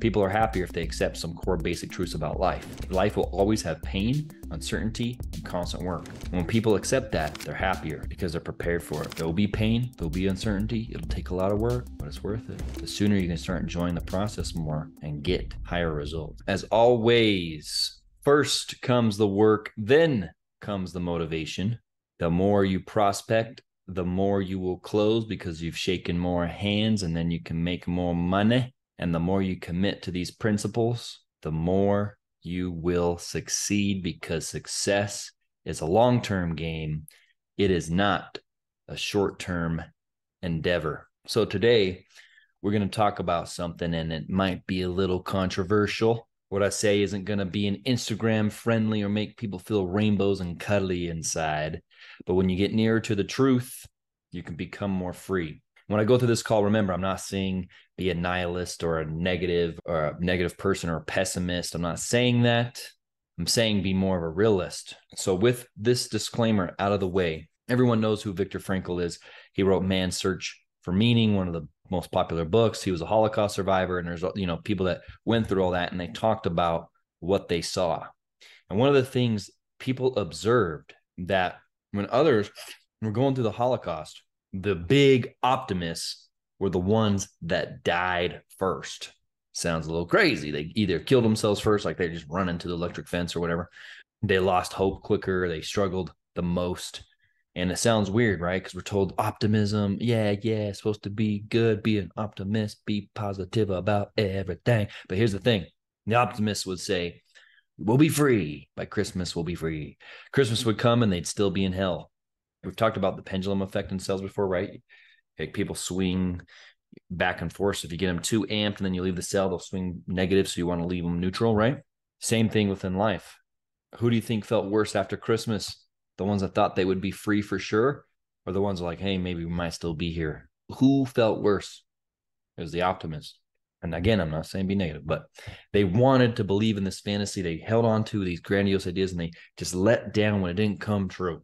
People are happier if they accept some core basic truths about life. Life will always have pain, uncertainty, and constant work. When people accept that, they're happier because they're prepared for it. There will be pain, there will be uncertainty, it'll take a lot of work, but it's worth it. The sooner you can start enjoying the process more and get higher results. As always, first comes the work, then comes the motivation. The more you prospect, the more you will close because you've shaken more hands and then you can make more money. And the more you commit to these principles, the more you will succeed because success is a long term game. It is not a short term endeavor. So today, we're going to talk about something and it might be a little controversial. What I say isn't going to be an Instagram friendly or make people feel rainbows and cuddly inside. But when you get nearer to the truth, you can become more free. When I go through this call, remember, I'm not saying be a nihilist or a negative or a negative person or a pessimist. I'm not saying that. I'm saying be more of a realist. So, with this disclaimer out of the way, everyone knows who Viktor Frankl is. He wrote Man's Search for Meaning, one of the most popular books. He was a Holocaust survivor, and there's you know people that went through all that, and they talked about what they saw. And one of the things people observed that when others were going through the Holocaust, the big optimists were the ones that died first. Sounds a little crazy. They either killed themselves first, like they're just run into the electric fence or whatever. They lost hope quicker. They struggled the most. And it sounds weird, right? Because we're told optimism, yeah, yeah, it's supposed to be good, be an optimist, be positive about everything. But here's the thing the optimist would say, We'll be free. By Christmas, we'll be free. Christmas would come and they'd still be in hell. We've talked about the pendulum effect in sales before, right? Like people swing back and forth. So if you get them too amped and then you leave the cell, they'll swing negative. So you want to leave them neutral, right? Same thing within life. Who do you think felt worse after Christmas? The ones that thought they would be free for sure, or the ones like, hey, maybe we might still be here? Who felt worse? It was the optimist. And again, I'm not saying be negative, but they wanted to believe in this fantasy. They held on to these grandiose ideas and they just let down when it didn't come true.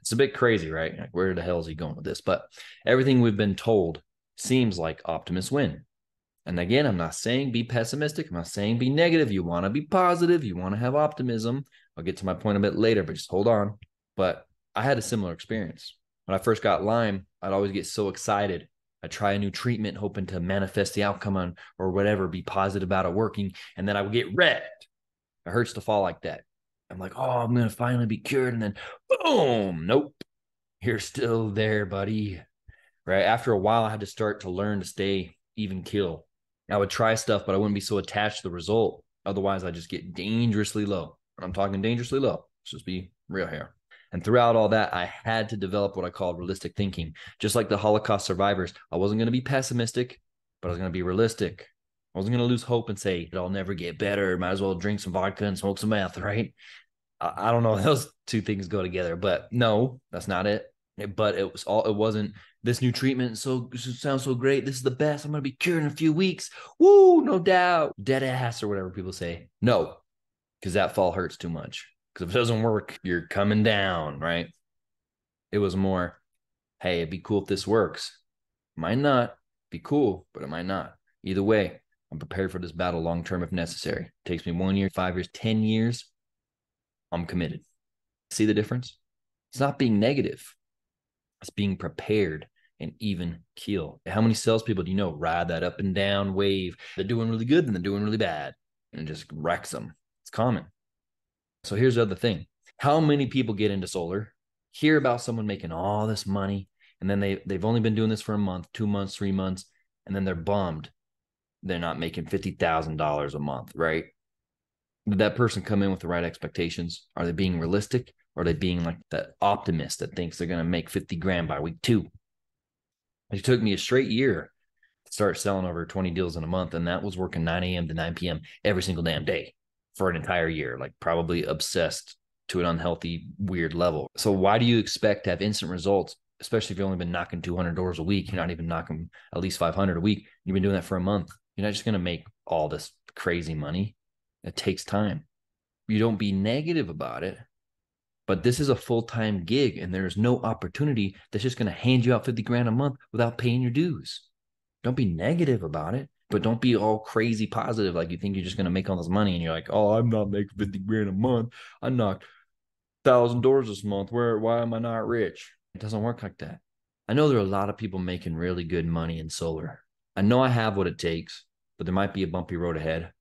It's a bit crazy, right? Like, where the hell is he going with this? But everything we've been told seems like optimists win. And again, I'm not saying be pessimistic. I'm not saying be negative. You want to be positive. You want to have optimism. I'll get to my point a bit later, but just hold on. But I had a similar experience. When I first got Lyme, I'd always get so excited. I'd try a new treatment, hoping to manifest the outcome on or whatever, be positive about it working. And then I would get wrecked. It hurts to fall like that. I'm like, oh, I'm gonna finally be cured, and then boom, nope, you're still there, buddy. Right after a while, I had to start to learn to stay even kill. I would try stuff, but I wouldn't be so attached to the result. Otherwise, I just get dangerously low. I'm talking dangerously low. Let's just be real here. And throughout all that, I had to develop what I called realistic thinking. Just like the Holocaust survivors, I wasn't going to be pessimistic, but I was going to be realistic. I wasn't going to lose hope and say it'll never get better. Might as well drink some vodka and smoke some meth, right? I, I don't know. Those two things go together, but no, that's not it. But it was all. It wasn't this new treatment. So sounds so great. This is the best. I'm going to be cured in a few weeks. Woo, no doubt. Dead ass or whatever people say. No, because that fall hurts too much. Because if it doesn't work, you're coming down, right? It was more, hey, it'd be cool if this works. Might not be cool, but it might not. Either way, I'm prepared for this battle long term if necessary. It takes me one year, five years, 10 years. I'm committed. See the difference? It's not being negative, it's being prepared and even keel. How many salespeople do you know ride that up and down wave? They're doing really good and they're doing really bad and it just wrecks them. It's common. So here's the other thing how many people get into solar, hear about someone making all this money, and then they, they've only been doing this for a month, two months, three months, and then they're bummed they're not making $50,000 a month, right? Did that person come in with the right expectations? Are they being realistic? Or are they being like that optimist that thinks they're going to make 50 grand by week two? It took me a straight year to start selling over 20 deals in a month. And that was working 9 a.m. to 9 p.m. every single damn day for an entire year, like probably obsessed to an unhealthy, weird level. So, why do you expect to have instant results, especially if you've only been knocking 200 doors a week? You're not even knocking at least 500 a week. You've been doing that for a month. You're not just going to make all this crazy money. It takes time. You don't be negative about it, but this is a full time gig and there's no opportunity that's just going to hand you out 50 grand a month without paying your dues. Don't be negative about it. But don't be all crazy positive like you think you're just going to make all this money and you're like, oh, I'm not making 50 grand a month. I knocked thousand doors this month. Where why am I not rich? It doesn't work like that. I know there are a lot of people making really good money in solar. I know I have what it takes, but there might be a bumpy road ahead.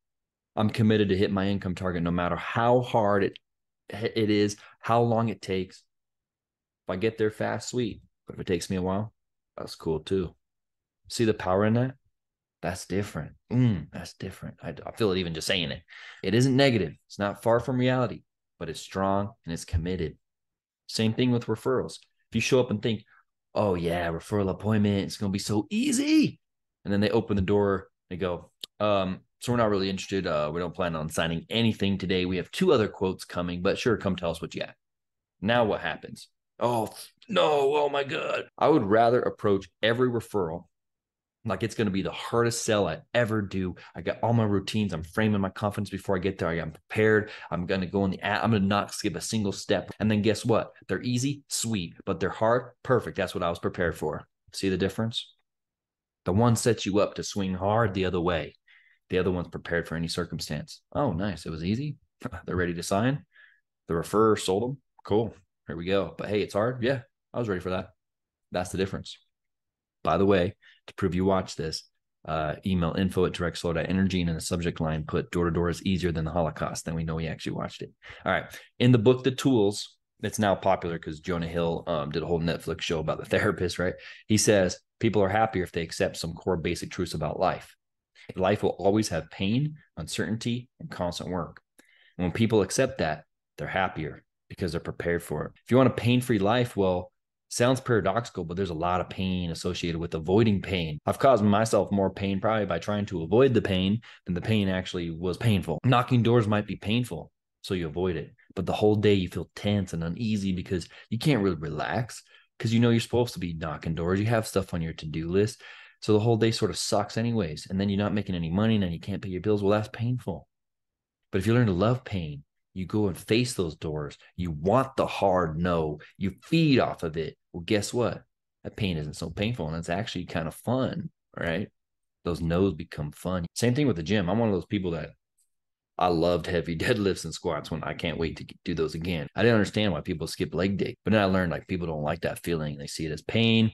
I'm committed to hit my income target no matter how hard it it is, how long it takes. If I get there fast, sweet. But if it takes me a while, that's cool too. See the power in that? That's different. Mm, that's different. I, I feel it even just saying it. It isn't negative. It's not far from reality, but it's strong and it's committed. Same thing with referrals. If you show up and think, oh, yeah, referral appointment, it's going to be so easy. And then they open the door, they go, um, so we're not really interested. Uh, we don't plan on signing anything today. We have two other quotes coming, but sure, come tell us what you got. Now what happens? Oh, no. Oh, my God. I would rather approach every referral like it's going to be the hardest sell I ever do. I got all my routines. I'm framing my confidence before I get there. I'm prepared. I'm going to go in the ad. I'm going to not skip a single step. And then guess what? They're easy, sweet, but they're hard, perfect. That's what I was prepared for. See the difference? The one sets you up to swing hard the other way. The other one's prepared for any circumstance. Oh, nice. It was easy. they're ready to sign. The referrer sold them. Cool. Here we go. But hey, it's hard. Yeah, I was ready for that. That's the difference. By the way, to prove you watch this, uh, email info at directsolar.energy and in the subject line put door to door is easier than the Holocaust. Then we know he actually watched it. All right. In the book, The Tools, it's now popular because Jonah Hill um, did a whole Netflix show about the therapist, right? He says people are happier if they accept some core basic truths about life. Life will always have pain, uncertainty, and constant work. And when people accept that, they're happier because they're prepared for it. If you want a pain free life, well, sounds paradoxical, but there's a lot of pain associated with avoiding pain. I've caused myself more pain probably by trying to avoid the pain than the pain actually was painful. Knocking doors might be painful, so you avoid it. But the whole day you feel tense and uneasy because you can't really relax because you know you're supposed to be knocking doors. You have stuff on your to do list. So the whole day sort of sucks, anyways. And then you're not making any money and then you can't pay your bills. Well, that's painful. But if you learn to love pain, you go and face those doors. You want the hard no. You feed off of it. Well, guess what? That pain isn't so painful and it's actually kind of fun, right? Those no's become fun. Same thing with the gym. I'm one of those people that I loved heavy deadlifts and squats when I can't wait to do those again. I didn't understand why people skip leg day, but then I learned like people don't like that feeling. They see it as pain.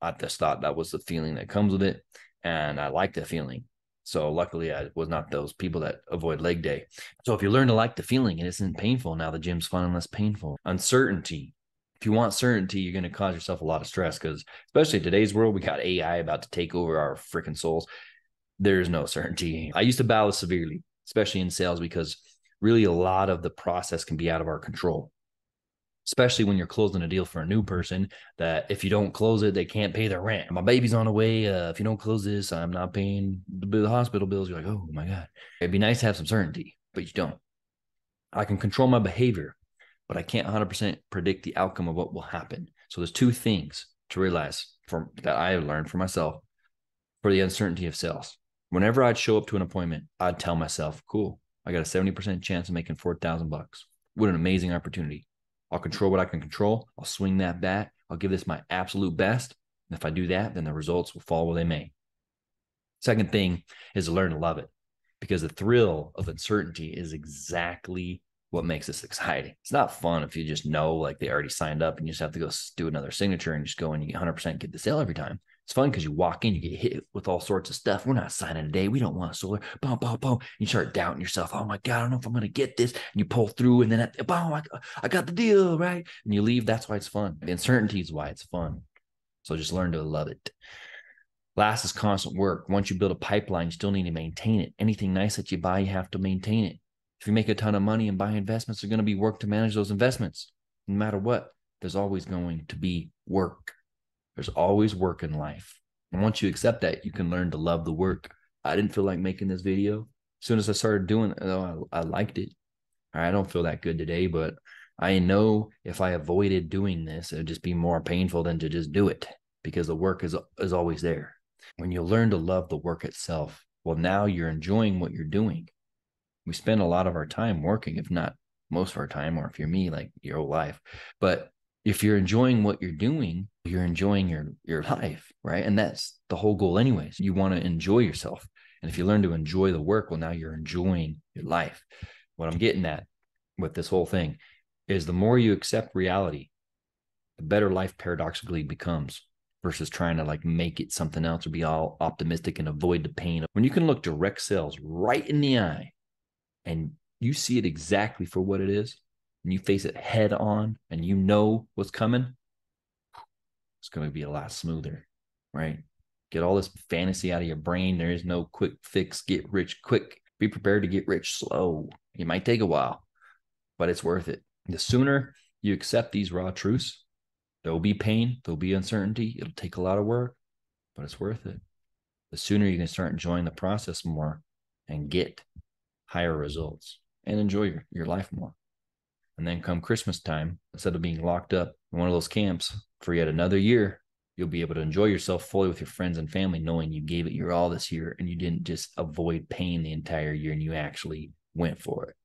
I just thought that was the feeling that comes with it. And I like the feeling. So luckily, I was not those people that avoid leg day. So if you learn to like the feeling, and it isn't painful. Now the gym's fun and less painful. Uncertainty. If you want certainty, you're going to cause yourself a lot of stress because, especially today's world, we got AI about to take over our freaking souls. There's no certainty. I used to battle severely, especially in sales, because really a lot of the process can be out of our control especially when you're closing a deal for a new person that if you don't close it, they can't pay their rent. My baby's on the way. Uh, if you don't close this, I'm not paying the hospital bills. You're like, oh my God. It'd be nice to have some certainty, but you don't. I can control my behavior, but I can't 100% predict the outcome of what will happen. So there's two things to realize from that I have learned for myself for the uncertainty of sales. Whenever I'd show up to an appointment, I'd tell myself, cool, I got a 70% chance of making 4,000 bucks. What an amazing opportunity. I'll control what I can control. I'll swing that bat. I'll give this my absolute best. And if I do that, then the results will fall where they may. Second thing is to learn to love it because the thrill of uncertainty is exactly what makes this exciting. It's not fun if you just know like they already signed up and you just have to go do another signature and just go and you 100% get the sale every time. It's fun because you walk in, you get hit with all sorts of stuff. We're not signing today. We don't want solar. Boom, boom, boom. You start doubting yourself. Oh my God, I don't know if I'm going to get this. And you pull through, and then at, boom, I, I got the deal, right? And you leave. That's why it's fun. The uncertainty is why it's fun. So just learn to love it. Last is constant work. Once you build a pipeline, you still need to maintain it. Anything nice that you buy, you have to maintain it. If you make a ton of money and buy investments, there's going to be work to manage those investments. No matter what, there's always going to be work. There's always work in life. And once you accept that, you can learn to love the work. I didn't feel like making this video. As soon as I started doing it, oh, I, I liked it. I don't feel that good today, but I know if I avoided doing this, it would just be more painful than to just do it because the work is is always there. When you learn to love the work itself, well, now you're enjoying what you're doing. We spend a lot of our time working, if not most of our time, or if you're me, like your whole life. But if you're enjoying what you're doing, you're enjoying your your life, right? And that's the whole goal anyways. You want to enjoy yourself. And if you learn to enjoy the work, well, now you're enjoying your life. What I'm getting at with this whole thing is the more you accept reality, the better life paradoxically becomes versus trying to like make it something else or be all optimistic and avoid the pain. When you can look direct sales right in the eye and you see it exactly for what it is and you face it head on and you know what's coming, it's going to be a lot smoother, right? Get all this fantasy out of your brain. There is no quick fix, get rich quick. Be prepared to get rich slow. It might take a while, but it's worth it. The sooner you accept these raw truths, there will be pain, there'll be uncertainty. It'll take a lot of work, but it's worth it. The sooner you can start enjoying the process more and get higher results and enjoy your, your life more. And then come Christmas time, instead of being locked up in one of those camps for yet another year, you'll be able to enjoy yourself fully with your friends and family, knowing you gave it your all this year and you didn't just avoid pain the entire year and you actually went for it.